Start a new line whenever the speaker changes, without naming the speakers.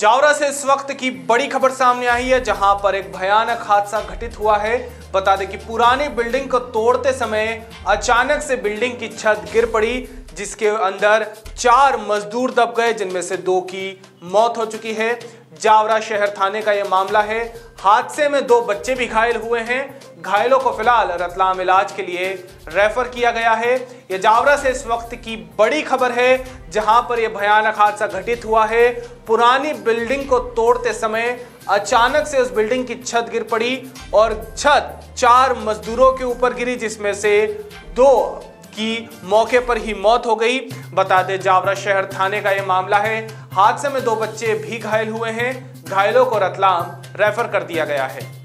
जावरा से इस वक्त की बड़ी खबर सामने आई है, जहाँ पर एक भयानक हादसा घटित हुआ है। बता दें कि पुरानी बिल्डिंग को तोड़ते समय अचानक से बिल्डिंग की छत गिर पड़ी, जिसके अंदर चार मजदूर दब गए, जिनमें से दो की मौत हो चुकी है। जावरा शहर थाने का यह मामला है। हादसे में दो बच्चे भी घायल हुए हैं। घायलों को फ़िलहाल रतलाम इलाज के लिए रेफर किया गया है। यह जावरा से इस वक्त की बड़ी खबर है, जहाँ पर यह भयानक हादसा घटित हुआ है। पुरानी बिल्डिंग को तोड़ते समय अचानक से उस बिल्डिंग की छत गिर पड़ी और छत चार मजदूरों के ऊपर गिरी, जिसमें से दो की मौके पर ही मौत हो गई। बता दें, जावरा शहर थाने का यह मामला है। हादसे में दो बच्चे भी घायल हुए हैं। घायलों को रतलाम रेफर कर दिया गया है।